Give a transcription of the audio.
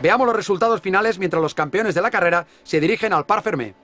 Veamos los resultados finales mientras los campeones de la carrera se dirigen al par fermé.